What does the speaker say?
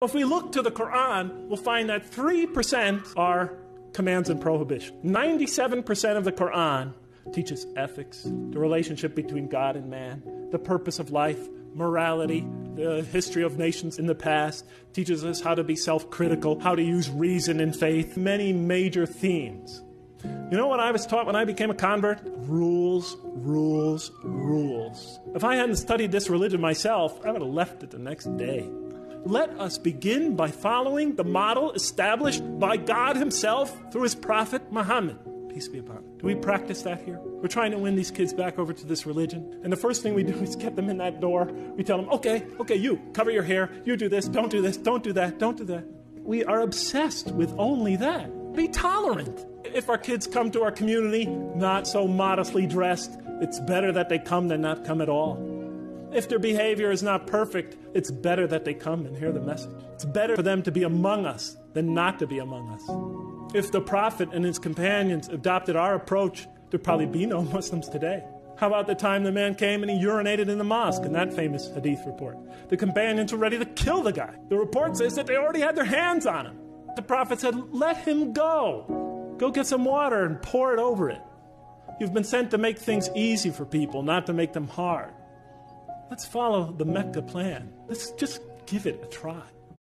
If we look to the Quran, we'll find that 3% are commands and prohibitions. 97% of the Quran teaches ethics, the relationship between God and man, the purpose of life, morality, the history of nations in the past, teaches us how to be self critical, how to use reason and faith, many major themes. You know what I was taught when I became a convert? Rules, rules, rules. If I hadn't studied this religion myself, I would have left it the next day. Let us begin by following the model established by God Himself through His prophet Muhammad. Peace be upon him. Do we practice that here? We're trying to win these kids back over to this religion. And the first thing we do is get them in that door. We tell them, okay, okay, you cover your hair. You do this. Don't do this. Don't do that. Don't do that. We are obsessed with only that. Be tolerant. If our kids come to our community not so modestly dressed, it's better that they come than not come at all. If their behavior is not perfect, it's better that they come and hear the message. It's better for them to be among us than not to be among us. If the Prophet and his companions adopted our approach, there'd probably be no Muslims today. How about the time the man came and he urinated in the mosque in that famous hadith report? The companions were ready to kill the guy. The report says that they already had their hands on him. The Prophet said, Let him go. Go get some water and pour it over it. You've been sent to make things easy for people, not to make them hard. Let's follow the Mecca plan. Let's just give it a try.